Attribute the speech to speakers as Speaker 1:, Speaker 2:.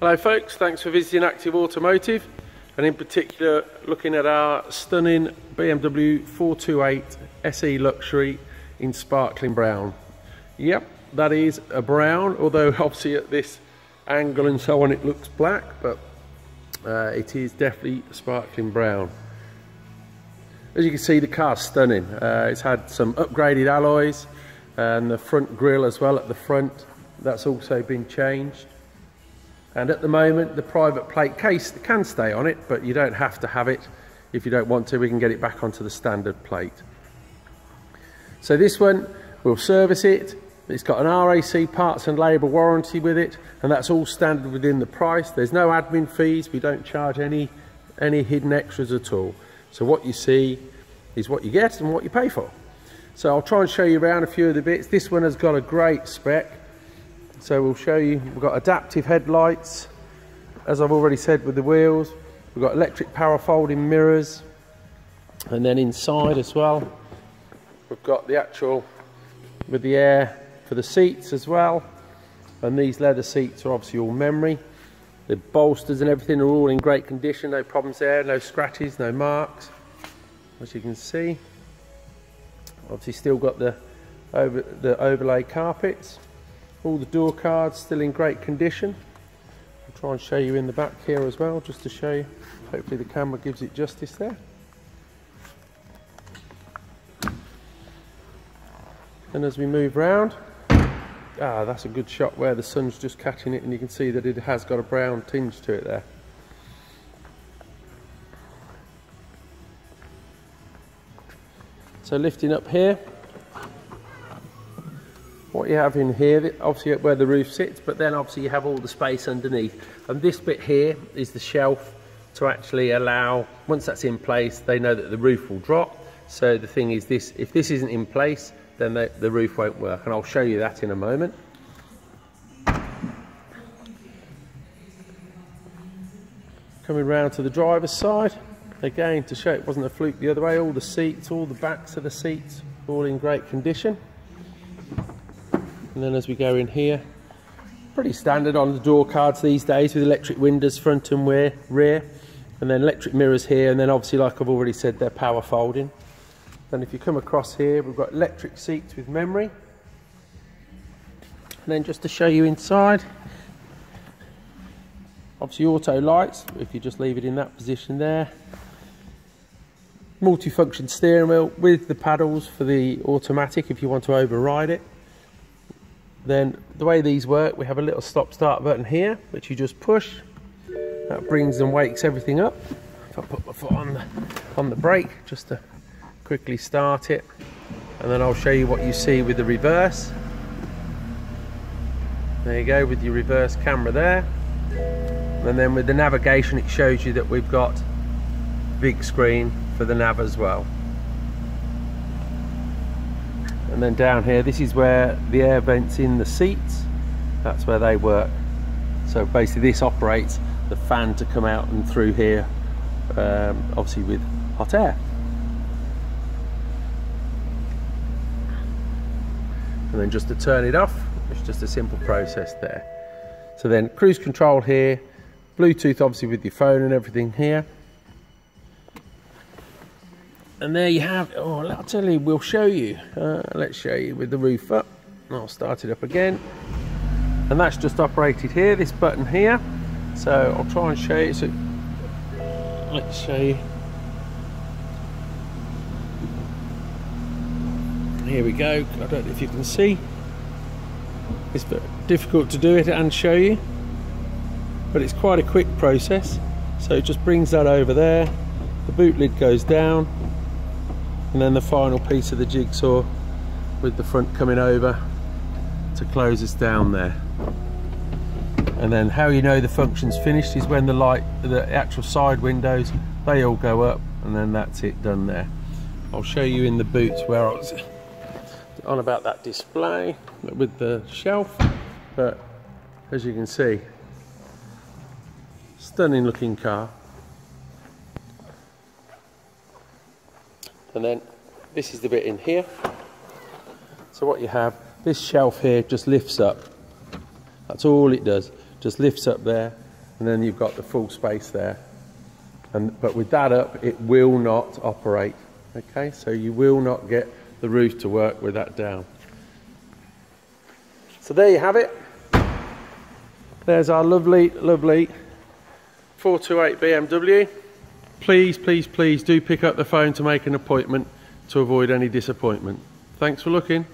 Speaker 1: Hello folks, thanks for visiting Active Automotive and in particular looking at our stunning BMW 428 SE Luxury in sparkling brown. Yep, that is a brown, although obviously at this angle and so on it looks black, but uh, it is definitely sparkling brown. As you can see the car's stunning. Uh, it's had some upgraded alloys and the front grille as well at the front. That's also been changed. And at the moment, the private plate case can stay on it, but you don't have to have it. If you don't want to, we can get it back onto the standard plate. So this one, we'll service it. It's got an RAC parts and labour warranty with it, and that's all standard within the price. There's no admin fees. We don't charge any, any hidden extras at all. So what you see is what you get and what you pay for. So I'll try and show you around a few of the bits. This one has got a great spec. So we'll show you, we've got adaptive headlights, as I've already said with the wheels. We've got electric power folding mirrors. And then inside as well, we've got the actual, with the air for the seats as well. And these leather seats are obviously all memory. The bolsters and everything are all in great condition, no problems there, no scratches, no marks, as you can see. Obviously still got the, over, the overlay carpets. All the door cards still in great condition. I'll try and show you in the back here as well, just to show you. Hopefully the camera gives it justice there. And as we move round, ah, that's a good shot where the sun's just catching it and you can see that it has got a brown tinge to it there. So lifting up here, what you have in here, obviously where the roof sits, but then obviously you have all the space underneath. And this bit here is the shelf to actually allow, once that's in place, they know that the roof will drop. So the thing is this, if this isn't in place, then the, the roof won't work. And I'll show you that in a moment. Coming round to the driver's side, again to show it wasn't a fluke the other way, all the seats, all the backs of the seats, all in great condition and then as we go in here pretty standard on the door cards these days with electric windows front and rear rear and then electric mirrors here and then obviously like I've already said they're power folding. Then if you come across here we've got electric seats with memory. And then just to show you inside obviously auto lights if you just leave it in that position there. Multifunction steering wheel with the paddles for the automatic if you want to override it then the way these work, we have a little stop start button here, which you just push. That brings and wakes everything up. If I put my foot on the, on the brake, just to quickly start it. And then I'll show you what you see with the reverse. There you go, with your reverse camera there. And then with the navigation, it shows you that we've got big screen for the nav as well and then down here this is where the air vents in the seats. That's where they work. So basically this operates the fan to come out and through here um, obviously with hot air. And then just to turn it off it's just a simple process there. So then cruise control here Bluetooth obviously with your phone and everything here and there you have it. oh I'll tell you we'll show you uh, let's show you with the roof up. I'll start it up again. And that's just operated here this button here. So I'll try and show you so let's show you. Here we go I don't know if you can see. It's difficult to do it and show you but it's quite a quick process. So it just brings that over there. The boot lid goes down and then the final piece of the jigsaw with the front coming over to close us down there. And then how you know the function's finished is when the light the actual side windows they all go up and then that's it done there. I'll show you in the boots where I was on about that display with the shelf but as you can see stunning looking car and then this is the bit in here so what you have this shelf here just lifts up that's all it does just lifts up there and then you've got the full space there. And, but with that up, it will not operate. Okay, so you will not get the roof to work with that down. So there you have it. There's our lovely, lovely 428 BMW. Please, please, please do pick up the phone to make an appointment to avoid any disappointment. Thanks for looking.